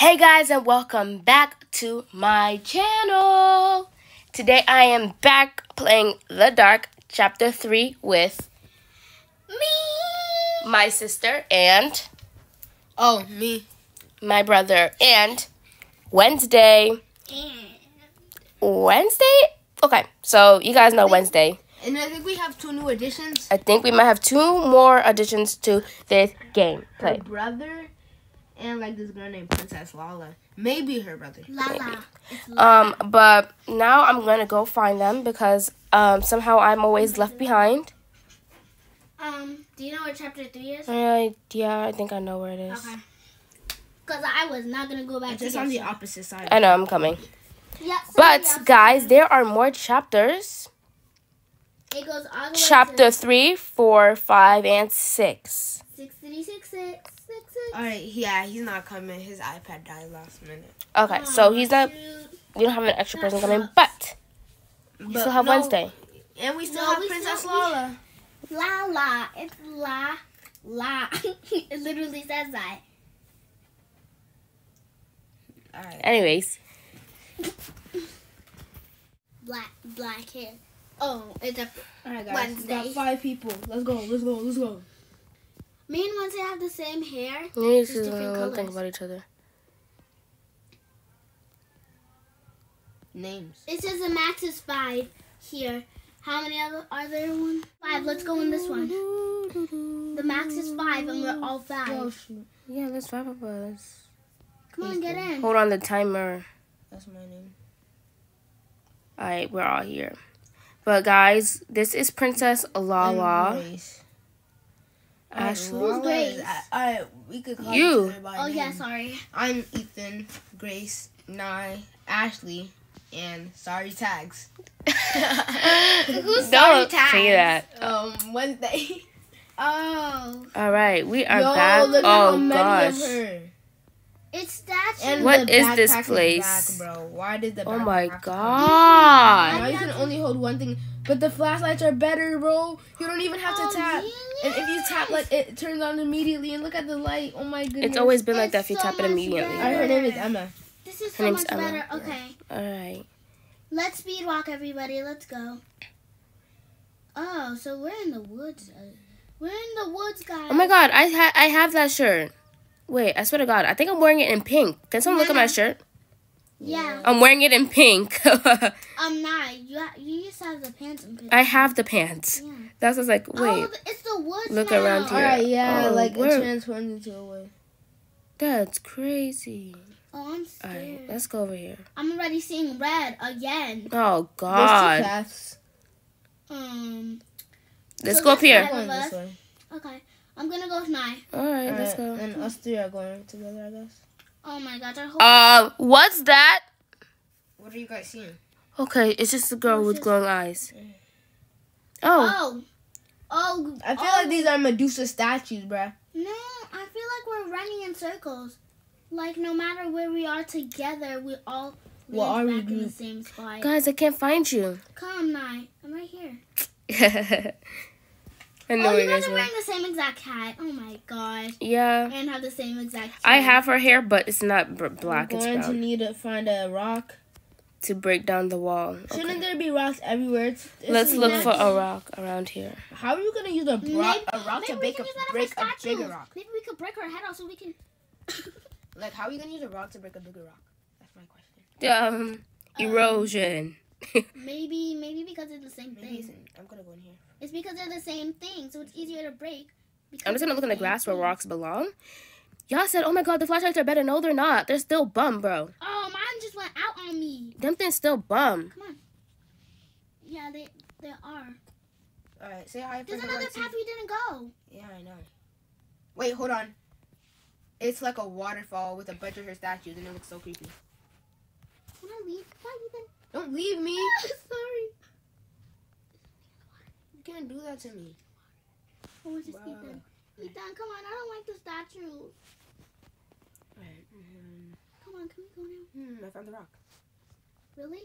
Hey guys, and welcome back to my channel. Today I am back playing The Dark Chapter 3 with Me. my sister and Oh, me. my brother and Wednesday. Wednesday? Okay, so you guys know Wednesday. And I think we have two new additions. I think we might have two more additions to this game. Her Play. brother and like this girl named Princess Lala. Maybe her brother. Lala. Um, but now I'm gonna go find them because um somehow I'm always left behind. Um, do you know what chapter three is? Uh, yeah, I think I know where it is. Okay. Cause I was not gonna go back It's just on the opposite side. I know I'm coming. Yeah. But yeah, guys, there are more chapters. it goes all the way Chapter to three, four, five, and six. six three six six six six. Alright, yeah, he's not coming. His iPad died last minute. Okay, so he's not. Shoot. We don't have an extra person coming, but we still have no, Wednesday. And we still No, have we Princess still- Lala. La la. It's la la. it literally says that. Alright. Anyways, Black black hair. Oh, it's a. Oh Alright, guys. Wednesday. We got five people. Let's go. Let's go. Let's go. Me and Wednesday have the same hair. we need Just to different uh, think about each other. Names. It says the max is five here. How many other are there? One five. Let's go in this one. The max is five, and we're all Oh, five. shoot. Yeah, there's five of us. Come on, get in. Hold on the timer. That's my name. All right, we're all here. But guys, this is Princess Lala. And Grace. Ashley. Alright, Lala Grace? is- I, I, we could call You. by Oh name. yeah, sorry. I'm Ethan, Grace, Nyi, Ashley, and sorry tags. Who's Don't say that. Um, Wednesday. Oh, All right, we are Yo, back. look at how Oh many gosh. Of it's statue. And What the is this place? back, bro. Why did the Oh my have to come? god. Now you can only hold one thing, but the flashlights are better, bro. You don't even have to Oh, tap. And if you tap, like it turns on immediately. And look at the light. Oh my goodness. It's always been like that if It's you tap it immediately. Alright, her name is Emma. This is Her so name's much Emma. better. Okay, All right. let's speed walk, everybody. Let's go. Oh, so we're in the woods. We're in the woods, guys. Oh my god, I ha- I have that shirt. Wait, I swear to God, I think I'm wearing it in pink. Can someone look at my shirt? Yeah. I'm wearing it in pink. I'm not. You you used to have the pants and pants. I have the pants. Yeah. That's just like, Oh, wait, th- it's the woods look now. around here. Alright, yeah, Oh, like where- it transformed into a way. that's crazy. Oh, I'm scared. All right, let's go over here. I'm already seeing red again. Oh There's two God, paths. Um. let's So go up here. side- Going of this way. Okay. I'm gonna go with nine. All right, let's Alright, go. And us three are going together, I guess. Oh my gosh, I hope. Uh, what's that? What are you guys seeing? Okay, it's just a girl What's with glowing eyes. Oh, oh. Oh. I feel oh. like these are Medusa statues, bruh. No, I feel like we're running in circles. Like no matter where we are together, we all Well, land are we back in the same spot. guys, I can't find you. Come, Nyi. I'm right here. I know oh, you you guys guys are wearing the same exact hat. Oh my gosh. Yeah, And have the same exact. I have her hair, but it's not b- black. We're It's going to need to find a rock. To break down the wall. Shouldn't Okay. there be rocks everywhere? It's, it's Let's look for a rock around here. How are you gonna use a, Maybe, a rock to maybe we break can a use break a bigger rock? Maybe we could break her head off so we can. Like, how are you gonna use a rock to break a bigger rock? That's my question. Um, erosion. Maybe, maybe because they're the same Maybe thing. I'm gonna go in here. It's because they're the same thing, so it's easier to break. I'm just gonna look in the same grass where rocks belong. Y'all said, "Oh my God, the flashlights are better." No, they're not. They're still bum, bro. Oh, mine just went out on me. Them things still bum. Come on. Yeah, they they are. All right, say hi. There's for another everyone. path we didn't go. Yeah, I know. Wait, hold on. It's like a waterfall with a bunch of her statues, and it looks so creepy. Can I leave? Why even? Don't leave me. Sorry. You can't do that to me. What was this Wow. Ethan? Ethan, come on. I don't like the statue. Alright. Um, Come on, can we go now? hmm, I found the rock. Really?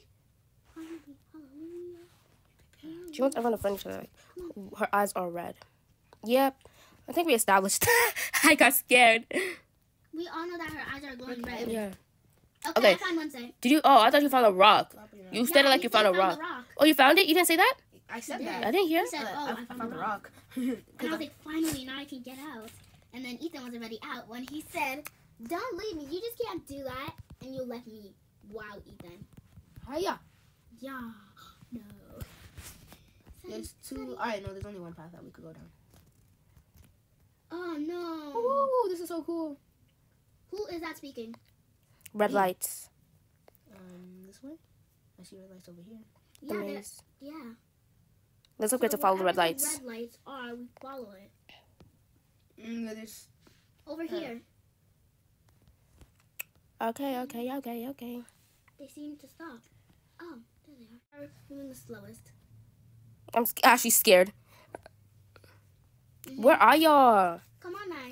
Hallelujah. Hallelujah. She wants everyone to friend each other. Her eyes are red. Yep. I think we established. I got scared. We all know that her eyes are glowing red. Yeah. Okay, Okay. I found one. Did you? Oh, I thought you found a rock. Probably not. You said it like you found a rock. rock. Oh, you found it? You didn't say that? I said Yeah. that. I didn't hear. He said, "Oh, I, I, I found the rock. And I was like, finally, now I can get out. And then Ethan was already out when he said, "Don't leave me. You just can't do that." And you left me. Wow, Ethan. Hiya. Yeah. No. There's two. Alright, no, there's only one path that we could go down. Oh no. Ooh, this is so cool. Who is that speaking? Red Me. lights. Um, this way. I see red lights over here. The Yeah. there- maze. Yeah. Let's look where to follow the red lights. red lights are, we follow it. Mm, there's. Over Uh. here. Okay, okay, okay, okay. They seem to stop. Oh, there they are. Are moving the slowest. I'm sc- actually scared. Mhm. Where are y'all? Come on, now.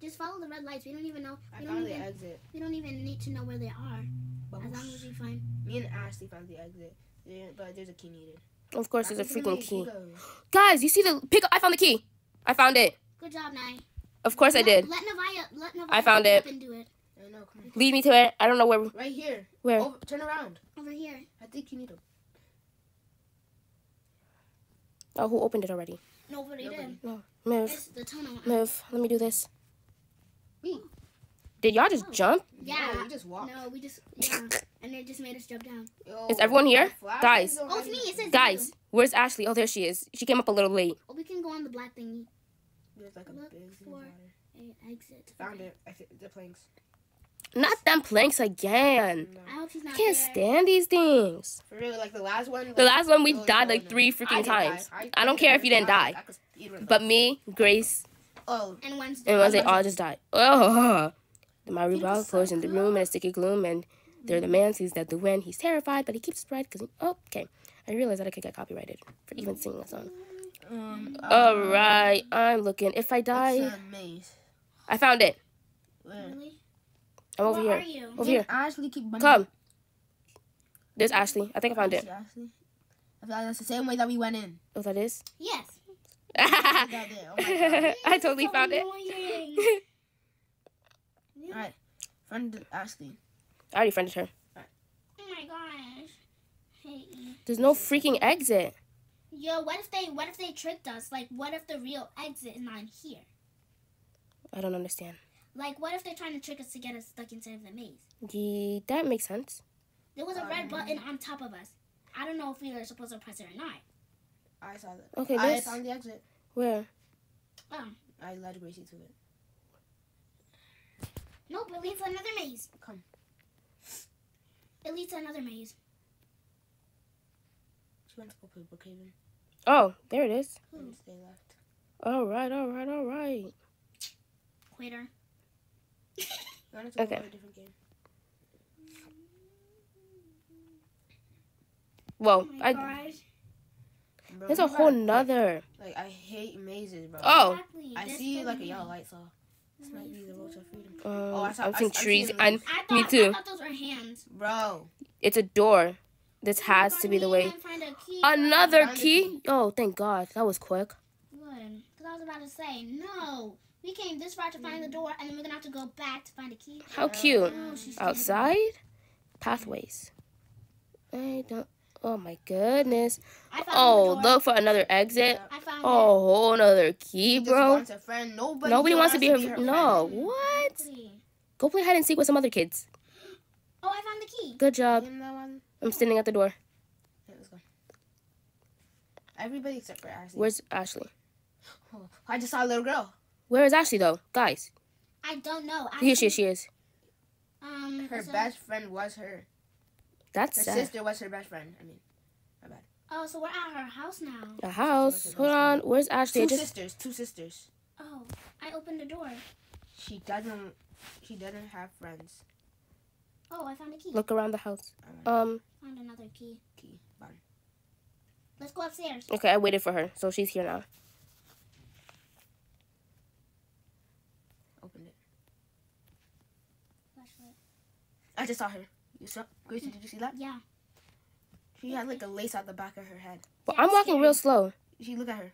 Just follow the red lights. We don't even know. I don't found the even. exit. We don't even need to know where they are. But As long as we find. me and Ashley found the exit. Yeah, but there's a key needed. Of course, there's a Back into the freaking key. Guys, you see the pick? I found the key. I found it. Good job, Nyi. Of course, I did. Let Navaya. Let Navaya. I found it. up And do it I know, come on. Lead me to it. I don't know where. Right here. Where? Over, turn around. over here. I think you need to. Oh, who opened it already? Nobody Nobody. did. No. Move, It's the tunnel. move. Let me do this. Me. Did y'all just Oh. jump? Yeah. No, we just walked. No, we just yeah, and it just made us jump down. Yo, Is everyone here? my Guys. Oh, it's me. any- It says Guys, where's Ashley? Oh, there she is. She came up a little late. Oh, we can go on the black thingy. There's like a Look for- water. A exit. Found it. I the planks. Not them planks again. No. I hope she's not I can't there. stand these things. For real, like the last one. The last one we oh, died like three freaking didn't times. I- I don't care if you didn't die. I could speedrun But me, Grace, Oh, And Wednesday. and Wednesday all oh, just died. Oh, the Maru It was so closed in the room in a sticky gloom, and there the man sees that the wind. He's terrified, but he keeps his pride because. Oh, okay. I realized that I could get copyrighted for even singing a song. um. All right, I'm looking. If I die, maze. I found it. Where? Really? I'm over Where here. are you? Over here. Ashley keep running. Come. There's Ashley. I think I found it. Ashley. I feel like that's the same way that we went in. Oh, that is. Yes. Down. Oh. I totally found it. annoying. Alright. Friend Ashley. I already friended her. Oh my gosh. Hey. There's no freaking exit. Yo, what if they what if they tricked us? Like what if the real exit is not here? I don't understand. Like what if they're trying to trick us to get us stuck inside of the maze? Ye that makes sense. There was a red Um, button on top of us. I don't know if we were supposed to press it or not. I saw that. Okay, I this. found the exit. Where? Oh. I led Gracie to it. Nope, it leads to another maze. Come. It leads to another maze. She went to go play Brookhaven Oh, there it is. and they left. All right, all right, all right. Quitter. I wanted Okay. go to a different game. Whoa, Oh I, gosh. Bro, there's a whole gotta- nother. Like I hate mazes, bro. Oh. Exactly. I This see like a yellow maze. light, so this might be the road to freedom. Um, Oh, I saw- I'm I- seeing I see trees, and I thought, Me too. I thought those were hands. Bro, it's a door. This has to be the way. Another Found the key? key. Oh, thank God, that was quick. Good. Because I was about to say, no. We came this far to find the door, and then we're going to have to go back to find a key. How cute. Oh, Outside, pathways. I don't. Oh my goodness. Oh, look for another exit. I Oh, whole another key, bro. wants a friend. Nobody, Nobody wants to be her. friend. No, it. what? Exactly. Go play hide and seek with some other kids. Oh, I found the key. Good job. One. I'm standing at the door. Yeah, let's go. Everybody except for Ashley. Where's Ashley? Oh, I just saw a little girl. Where is Ashley though, guys? I don't know. I Here she is. She is. Um, Her so- best friend was her. That's Her sad. sister was her best friend. I mean, my bad. Oh, so we're at her house now. The house. Hold on. Where's Ashley? Two just sisters. Two sisters. Oh, I opened the door. She doesn't. She doesn't have friends. Oh, I found a key. look around the house. Alright, Um. Found another key. key. Bye. Let's go upstairs. Okay, I waited for her, so she's here now. Opened it. Flashlight. I just saw her. You saw Gracie? Did you see that? Yeah. She had like a lace at the back of her head. But Yeah, I'm walking scary. real slow. She look at her.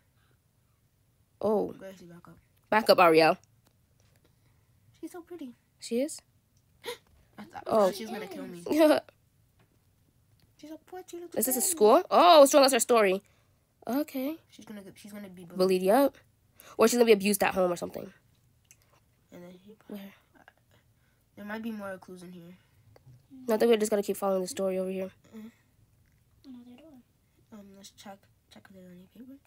Oh, Gracie back up. back up, Ariel. She's so pretty. She is? I thought Oh. she was gonna kill me. is She's so pretty. Look this a school? Oh, it's showing us her story. Okay. She's gonna she's gonna be bullied. Bullied up. Or she's gonna be abused at home or something. And then he, Where? Uh, there might be more clues in here. Not that we're just gonna keep following the story over here. Another door. Um, let's check check if there's any paper.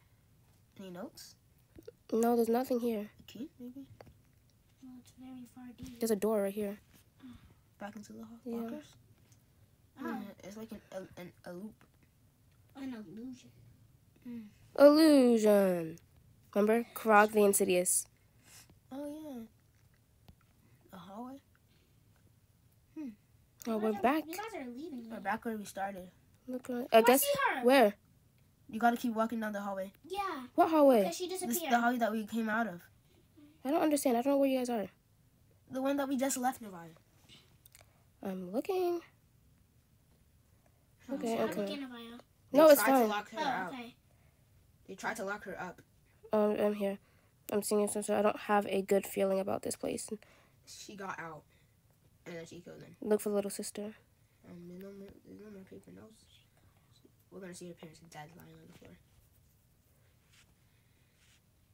Any notes? No, there's nothing here. A key, maybe. Oh, it's very far deep. There's a door right here. Back into the ho- Yeah. lockers. Oh, Uh, it's like an, a, an, a loop. an illusion. Illusion. Remember? Krog the Insidious. Oh yeah. A hallway. Oh, we're guys are- back. You guys are leaving. We're back where we started. Look, uh, Oh, I guess. see her. Where? You gotta keep walking down the hallway. Yeah, What hallway? because she This disappeared. is the hallway that we came out of. I don't understand. I don't know where you guys are. The one that we just left, Nirvana. I'm looking. Okay, Stop okay. looking, Avaya. They No, it's tried to fine. lock her Oh, out. okay. They tried to lock her up. Um, I'm here. I'm seeing it, so I don't have a good feeling about this place. She got out, and then she killed him. Look for little sister. Um, there's no more, there's no more paper notes. We're gonna see her parents and dad lying on the floor.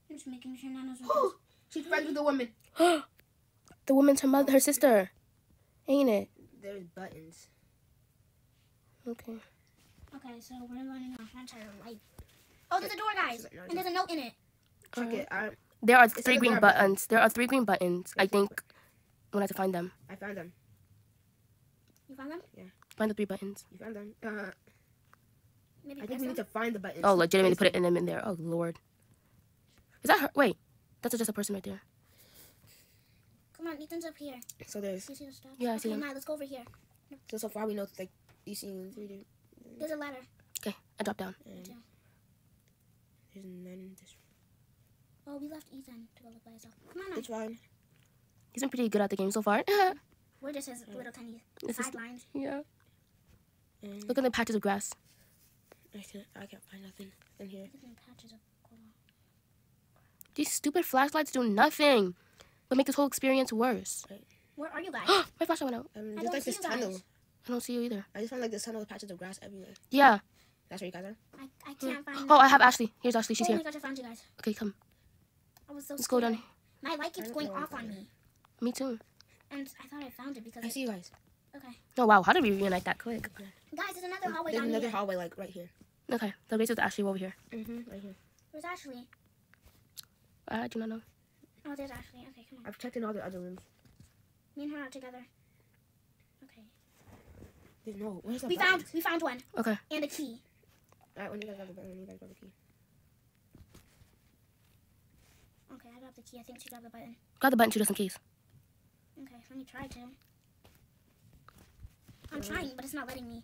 I'm just making sure Nana's with. She's friends with the woman. The woman's her mother, her sister. Ain't it? There's buttons. Okay. Okay, so we're learning our entire life. Oh, there's a door, guys, She's like, no, and there's a note in it. Check Alright. it. I, There are three green buttons. There are three green buttons. I think we'll have to find them. I found them. You found them? Yeah. Find the three buttons. You found them. Uh, Maybe I think we need to find the buttons. Oh, legitimately Place put it in them in there. Oh, Lord. Is that her? Wait. That's just a person right there. Come on, Ethan's up here. So there's. You see the stuff? Yeah, I see okay, him. Now let's go over here. So so far we know that like you see three different. There's a ladder. Okay, I dropped down. And there's none in this. room. Oh, we left Ethan to go look by himself. Come on, now. It's fine. He's been pretty good at the game so far. We're just his little tiny This is- sidelines. yeah. And Look at the patches of grass. I can't. I can't find nothing in here. Different patches of coral. These stupid flashlights do nothing but make this whole experience worse. Where are you guys? My flashlight went out. Um, I there's don't like see this you guys. tunnel. I don't see you either. I just found like this tunnel with patches of grass everywhere. Yeah. That's where you guys are. I, I can't find Oh, I have Ashley. Here's Ashley. She's oh here. my gosh, I found you guys. Okay, come. I was so Let's go scared. down. My light keeps going off on me. Me too. And I thought I found it because I I see you guys. Okay. Oh, wow. How did we reunite that quick? Guys, there's another hallway There's down another here. hallway like right here. Okay. The base with Ashley over here. Mm-hmm. Right here. Where's Ashley? I do not know. Oh, there's Ashley. Okay, come on. I've checked in all the other rooms. Me and her are together. Okay. There's no. Where's the We button? found we found one. Okay. And a key. Alright, when you guys grab the button, when you guys grab the key. Okay, I grabbed the key. I think she grabbed the button. Grab the button too, just in case. Okay, let me try to. I'm trying, but it's not letting me.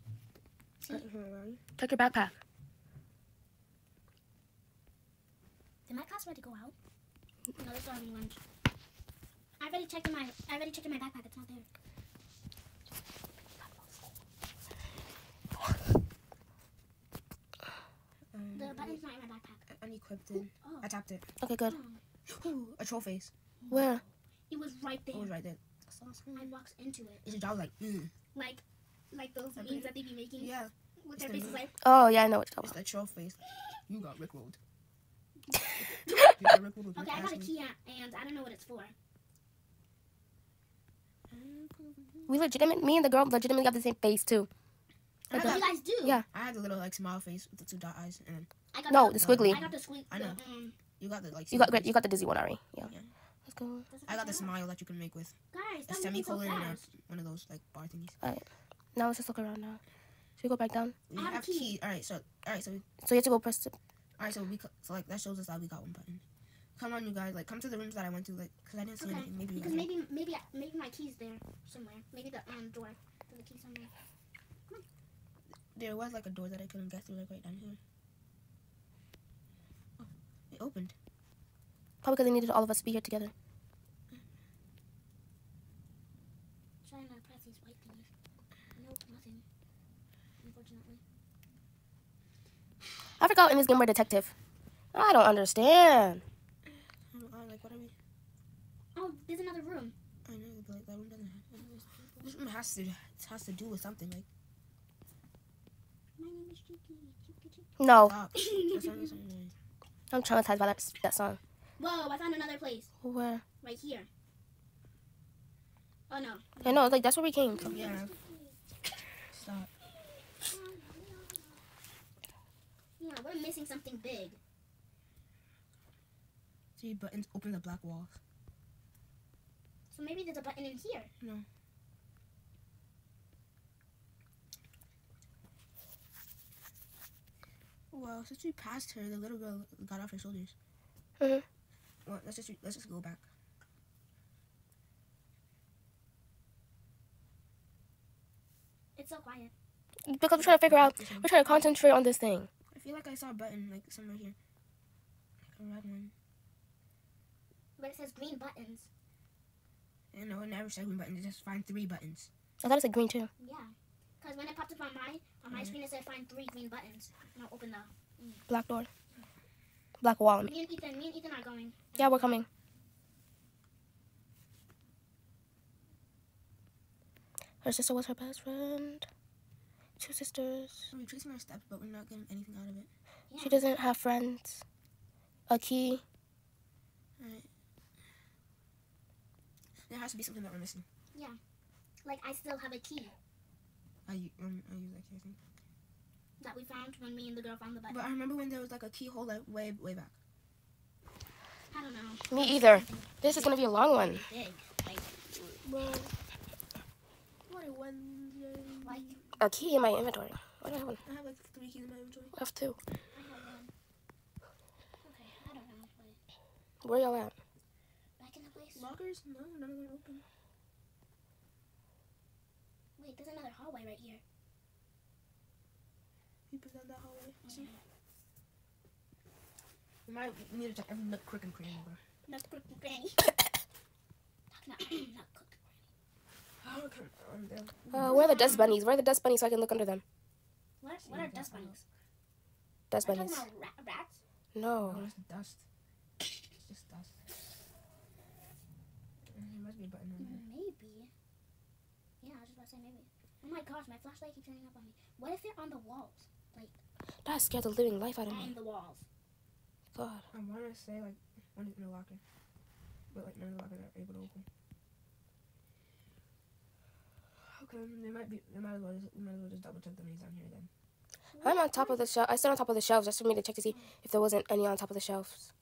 See? Alright, hold on, where are you? Check your backpack. Did my class already go out? No, they're still having lunch. I already checked in my I already checked in my backpack. It's not there. Um, The button's not in my backpack. unequipped in. Oh. I tapped it. Okay, good. Ooh, a troll face. Where? It was right there. It was right there. That's awesome. I walked into it. It's a job like, mm. Like like those Okay. memes that they be making Yeah, with It's their the faces like Oh, yeah, I know what you're it's talking the troll face. You got rickrolled. You got rickrolled Okay, I Rick got a key and I don't know what it's for. We legitimate, me and the girl legitimately got the same face too. I Like got, You guys do? Yeah. I had the little like smile face with the two dot eyes, and then I got No, the, the squiggly. I got the squeak. I know. The, um, you got the like. You got smile you got the dizzy one already. Yeah. Yeah. Let's go. I got the smile that you can make with Guys, a stop moving so semicolon and a, one of those like bar thingies. All right. Now let's just look around now. Should we go back down? We have a have key. key. All right, so all right, so we, So you have to go press the. all right, so we co- so like that shows us that we got one button. Come on, you guys, like come to the rooms that I went to, like, cause I didn't see Okay. anything. Maybe Because maybe maybe maybe my key's there somewhere. Maybe the um door. There's a key somewhere. there was like a door that I couldn't get through, like right down here. Oh, it opened. Probably because they needed all of us to be here together. Trying to press these white things. Nope, nothing. Unfortunately. I forgot in this game we're a detective. I don't understand. I don't like what are we? Oh, there's another room. I room doesn't have this. This room has to has to do with something like. No, Stop. That's not something. I'm traumatized by that, that song. Whoa, I found another place. Where? Right here. Oh no. I know, like that's where we came from. Yeah. Stop. Yeah, we're missing something big. See buttons. Open the black walls. So maybe there's a button in here. No. Well, since we passed her, the little girl got off her shoulders. Mhm. Well, let's just let's just go back. It's so quiet. Because we're trying to figure out, we're trying to concentrate on this thing. I feel like I saw a button like somewhere here, like a red one. But it says green buttons. And no, it never said green button. It just find three buttons. I thought it said green too. Yeah. Because when it popped up on my on my screen, it said find three green buttons. And I'll open the. Mm. Black door. Black wall. Me and Ethan, me and Ethan are going. Yeah, we're coming. Her sister was her best friend. Two sisters. We're tracing our steps, but we're not getting anything out of it. Yeah. She doesn't have friends. A key. Alright. There has to be something that we're missing. Yeah. Like I still have a key I u- um, I use that key, I think. That we found when me and the girl found the button. But I remember when there was like a keyhole like way way back. I don't know. Me either. This is gonna be a long one. Big. Like What a Wednesday. like A key in my inventory. Why do I have one? I have like three keys in my inventory. I have two. I have one. Okay, I don't know. Like, Where y'all at? back in the place. Lockers? No, none of them are open. Wait, there's another hallway right here. People down that hallway. See? We might need to check every nook, crook, and cranny, bro. Not cook and cranny. not, not cook. How come on there? Uh, where are the dust bunnies? Where are the dust bunnies so I can look under them? What? What are dust bunnies? Dust Are you talking bunnies. about ra- rats? No. Oh, it's dust. It's just dust. Uh, There must be a button on there. Maybe. Yeah, I was just about to say maybe. Oh my gosh, my flashlight keeps turning up on me. What if they're on the walls? That scared the living life out of On me. the walls. God. I want to say like one is in the locker, but like none of the lockers are able to open. Okay, they might be. They might as well just. Might as well just double check the maze down here then. I'm on top of the shelf. I stood on top of the shelves just for me to check to see if there wasn't any on top of the shelves.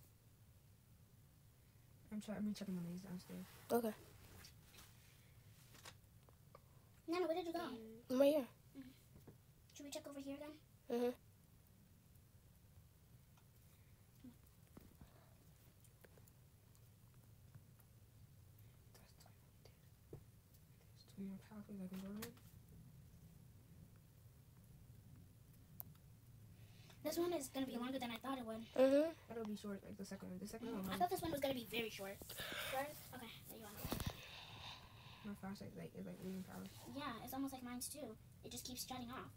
I'm trying. I'm checking the maze downstairs. Okay. Nana, where did you go? I'm right here. Mm-hmm. Should we check over here then? Mm-hmm. There's more pathways I can go in. This one is gonna be longer than I thought it would. Mm-hmm. That'll be short, like the second one. The second one, I thought this one was gonna be very short. Short? Okay, there you are. my flashlight like is like losing power. Yeah, it's almost like mine's too. It just keeps shutting off.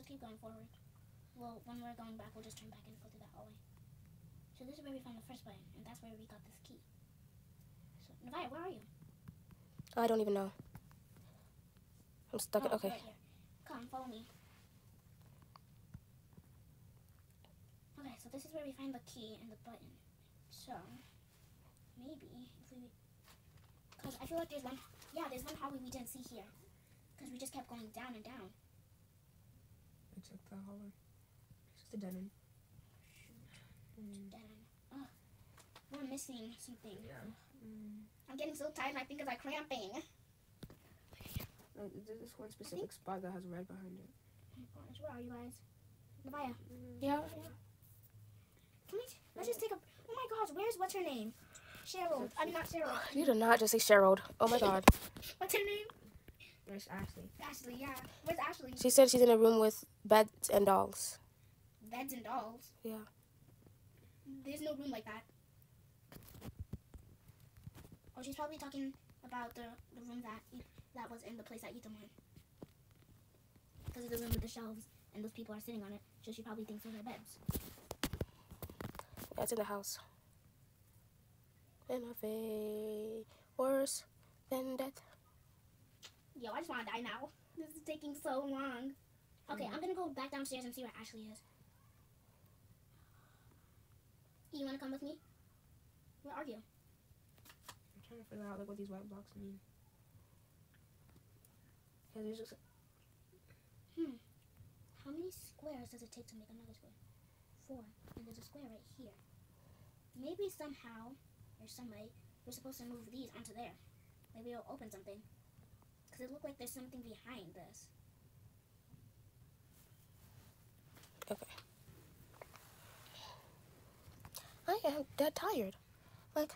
Let's keep going forward. Well, when we're going back, we'll just turn back and go through that hallway. So this is where we found the first button, and that's where we got this key. So, Navaya, where are you? I don't even know. I'm stuck. Oh, in Oh, okay. Right. Come, follow me. Okay, so this is where we find the key and the button. So, maybe if we... Because I feel like there's one... Yeah, there's one hallway we didn't see here. Because we just kept going down and down. I checked the hallway. It's just a dead end. Mm, Dead end. We're missing something. yeah. Mm. I'm getting so tired my fingers are cramping. Like, there's this one specific spot that has red behind it. Oh my gosh, where are you guys? Navaya, Yeah. can we... Let's just take a... Oh my gosh, where's... What's her name? Cheryl. I'm not Cheryl. You did not just say Cheryl. Oh my God. What's her name? There's Ashley. Ashley, yeah. Where's Ashley? She said she's in a room with beds and dolls. Beds and dolls. Yeah. There's no room like that. Oh, she's probably talking about the, the room that that was in the place that Ethan went. Because of the room with the shelves and those people are sitting on it. So she probably thinks those are beds. Yeah, it's in the house. In a face. Worse. Just want to die now. This is taking so long. Okay, I'm gonna go back downstairs and see where Ashley is. You wanna come with me? Where are you? I'm trying to figure out like what these white blocks mean. Yeah, there's just hmm. How many squares does it take to make another square? Four. And there's a square right here. Maybe somehow, or some way, we're supposed to move these onto there. Maybe it'll open something. Because it looked like there's something behind this. Okay. I am dead tired. Like,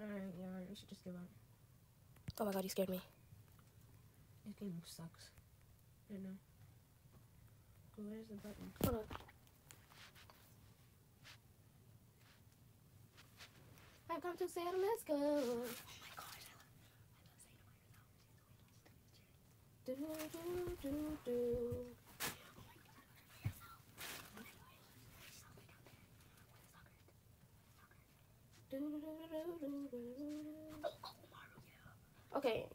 alright, yeah, alright, we should just give up. oh my god, you scared me. This game sucks. I know. Where's the button? Hold on. I've come to Santa, let's go. Oh my gosh, Do, do, do, do. Oh do, do, do, do, do, do, do. Okay.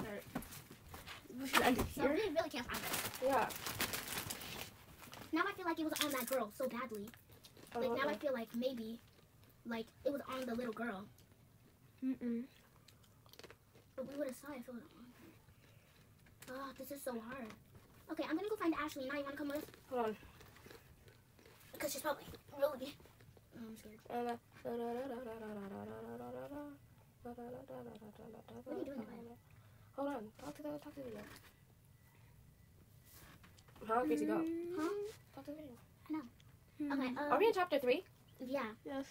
Alright. We should end it So here. we really can't find it. Yeah. Now I feel like it was on that girl so badly. Oh, Like now I feel like maybe, like it was on the little girl. Mm-mm. But we would have saw it if it was on her. Oh, this is so hard. Okay, I'm gonna go find Ashley. Now you wanna come with? Hold on. Because she's probably really. Oh, I'm scared. What are you doing? Hold on. Talk to the talk to the video. How crazy go? Huh? Talk to the video. Okay. Um, Are we in chapter three? Yeah. Yes.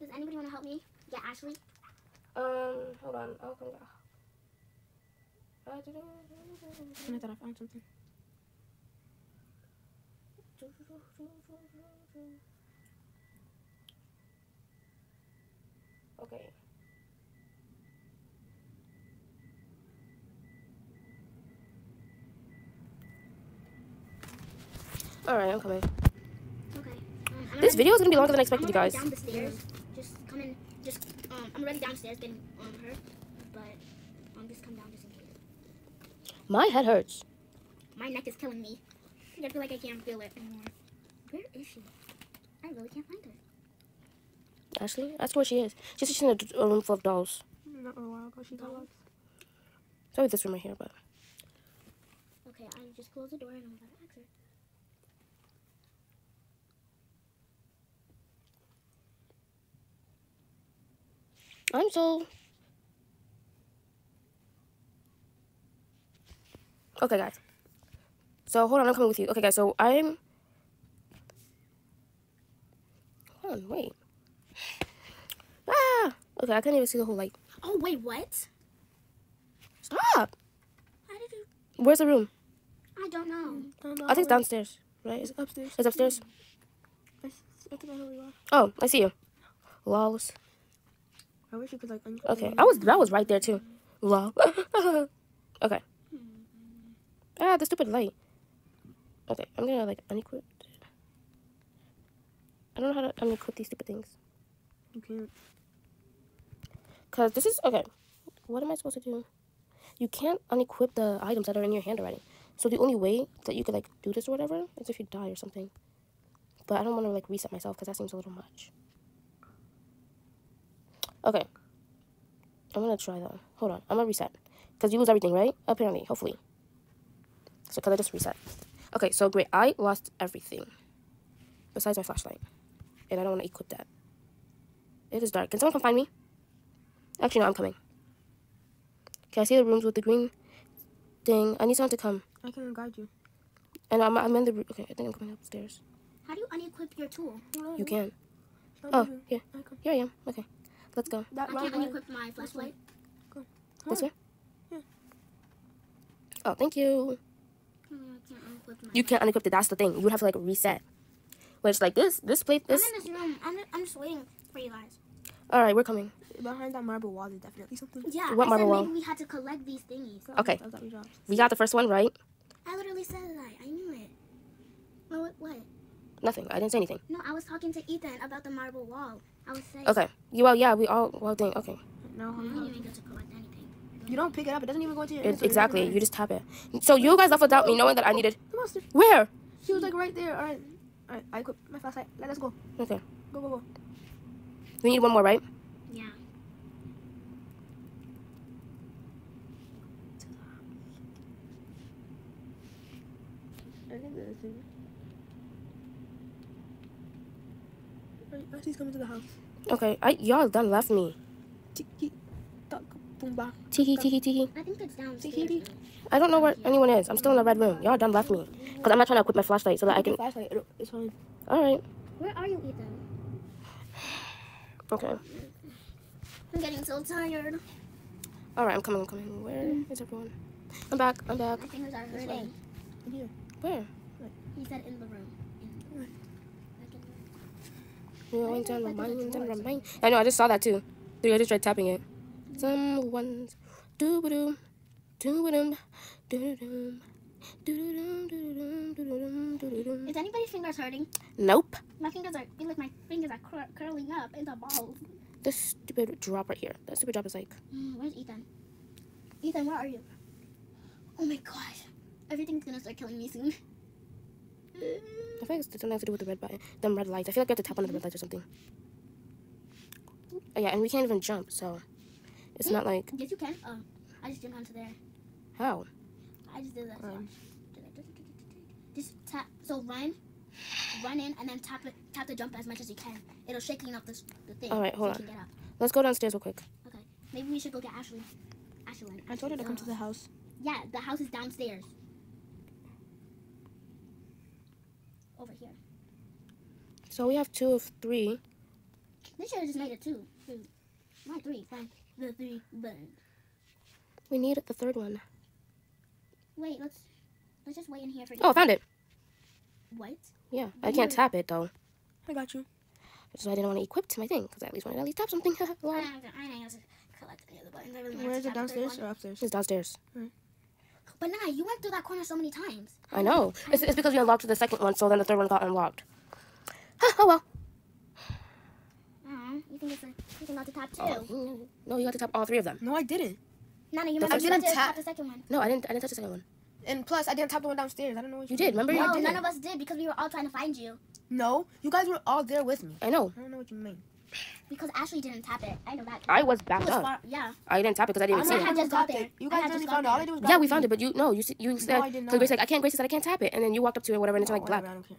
Does anybody want to help me? Yeah, Ashley. Um, hold on. I'll come back. Uh, And I thought I found something. Okay. All right, I'm coming. Okay. Um, This video is gonna be longer than I I'm expected, you already guys. Down the stairs. Just come in. Just um, I'm already downstairs getting on her, but I'm just come down just in case. My head hurts. My neck is killing me. I feel like I can't feel it anymore. Where is she? I really can't find her. Ashley, That's where she is. She's just in a, d- a room full of dolls. Not a while ago, she got No. lost. Probably this room right here, but Okay, I just closed the door and I'm about to ask I'm so. Okay, guys. So hold on, I'm coming with you. Okay, guys. So I'm. Hold on, wait. Ah. Okay, I can't even see the whole light. Oh wait, what? Stop. How did you? Where's the room? I don't know. I think it's downstairs, right? Is it- upstairs. It's upstairs. I, s- I think I know where you are. Oh, I see you. Lols. I wish you could like. Okay, I was that was right there too. Lol. okay. Ah, the stupid light. Okay, I'm gonna like unequip. I don't know how to unequip these stupid things. You can't. Cause this is okay. What am I supposed to do? You can't unequip the items that are in your hand already. So the only way that you could like do this or whatever is if you die or something. But I don't want to like reset myself because that seems a little much. Okay. I'm gonna try that. Hold on. I'm gonna reset. Because you lose everything, right? Apparently, hopefully. So, because I just reset. Okay, so great. I lost everything. Besides my flashlight. And I don't want to equip that. It is dark. Can someone come find me? Actually, no, I'm coming. Can I see the rooms with the green thing? I need someone to come. I can guide you. And I'm, I'm in the room. Okay, I think I'm coming upstairs. How do you unequip your tool? You can. Show Oh, me. here. Here I am. Okay. Let's go. That I right can't way. unequip my flashlight. Go. This way? Yeah. Oh, thank you. Can't. You can't unequip it. That's the thing. You would have to like reset. Which like this, this plate, I'm this. in this room. I'm, I'm just waiting for you guys. All right, we're coming. Behind that marble wall is definitely something. Yeah, What I marble said wall? maybe we had to collect these thingies. Okay. We got the first one right. I literally said that. I knew it. What? what? Nothing. I didn't say anything. No, I was talking to Ethan about the marble wall. I was saying. Okay. You well, yeah, we all well, dang. Okay. No, I didn't even get to collect anything. you don't pick it up. It doesn't even go into your It, exactly. You just tap it. So you guys left without me knowing that I needed. Oh, the monster. Where? She was like right there. All right. All right. I equip my flashlight. Let us go. Okay. Go, go, go. We need one more, right? Yeah. Right, She's coming to the house. Okay. I y'all done left me. Tiki, tak, boom, ba. Tiki tiki tiki. I think it's downstairs. Tahiti? I don't know where anyone is. I'm still in the red room. Y'all done left me. Cause I'm not trying to equip my flashlight so that I can. Flashlight. It- It's fine. All right. Where are you, Ethan? Okay. I'm getting so tired. All right. I'm coming. I'm coming. Where is everyone? I'm back. I'm back. My fingers are hurting. In here. Where? He said in the room. In Right. Back in the room. You always done remind and remind. I know. I just saw that too. Dude, I just tried tapping it. Someone's doo ba doom, doo ba doom, doo doom, doo doom, doo doom, doo doom, doo doom. Is anybody's fingers hurting? Nope. My fingers are feel like my fingers are cur- curling up into balls. This stupid drop right here. That stupid drop is like. Mm, where's Ethan? Ethan, where are you? Oh my gosh. Everything's gonna start killing me soon. I feel like it's something to do with the red button, them red lights. I feel like we have to tap on the red lights or something. Oh, yeah, and we can't even jump, so it's not like Yes, you can. Oh, I just jumped onto there. how. I just did that. Um. Just tap. So run, run in, and then tap it. Tap the jump as much as you can. It'll shake clean up this the thing. All right, hold you on. Get up. Let's go downstairs real quick. Okay. Maybe we should go get Ashley. Ashley. I told her to come to the house. Yeah, the house is downstairs. Over here. So we have two of three. They should have just made it two. Two. Why three? Why the three buttons? We need the third one. Wait, let's let's just wait in here for. Oh, I found it. What? Yeah, I can't tap it though. I got you. So I didn't want to equip to my thing because I at least wanted to at least tap something. I Well, don't have to, I don't have to collect any of the buttons. I really want Where to is it? tap the third Downstairs or upstairs? it's downstairs. But nah, you went through that corner so many times. I know. It's, it's because you unlocked the second one, so then the third one got unlocked. oh well. Aw, you think it's a, you think not to tap two? Oh, mm. no, you got to tap all three of them. No, I didn't. Nana, you The remember first you one? had Tap- tap the second one. No, I didn't. I didn't touch the second one. And plus, I didn't tap the one downstairs. I don't know what You did. Remember? No, you none of us did because we were all trying to find you. No, you guys were all there with me. I know. I don't know what you mean. Because Ashley didn't tap it. I know that. I was It backed was up. far, yeah. I didn't tap it because I didn't I'm even see I it. had just got there. it. You guys had just found it. All I there. did was Yeah, we found key. it, but you no, you s- you said I did Grace like I can't. Grace said I can't tap it, and then you walked up to it, whatever, and it's Oh, like black. whatever, I don't care.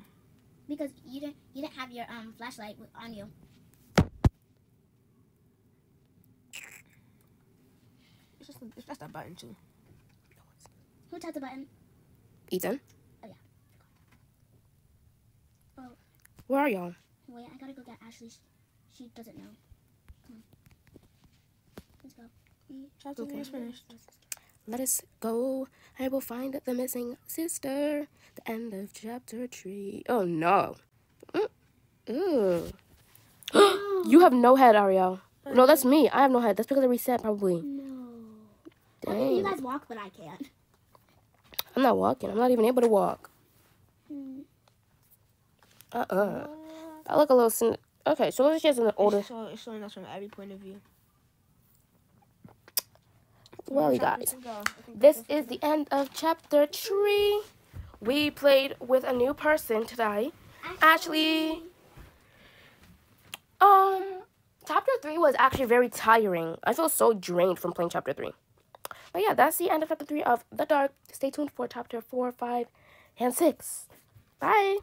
Because you didn't you didn't have your um flashlight on you. It's just, it's just that button too. Who tapped the button? Ethan. Oh, yeah. Oh. Where are y'all? Wait, I gotta go get Ashley. She, she doesn't know. Come on. Let's go. Chapter Okay. is finished. Let us go. I will find the missing sister. The end of chapter three. Oh no. Mm. Ew. you have no head, Ariel. No, that's me. I have no head. That's because I reset, probably. No. How can you guys walk, but I can't? I'm not walking. I'm not even able to walk. Hmm. Uh uh I look a little. Okay, so let's just an older. It's, show, it's showing us from every point of view. Well, you guys. to go. I think This is the end of chapter three. We played with a new person today. Ashley. Um, chapter three was actually very tiring. I feel so drained from playing chapter three. But yeah, that's the end of chapter three of The Dark. Stay tuned for chapter four, five, and six. Bye.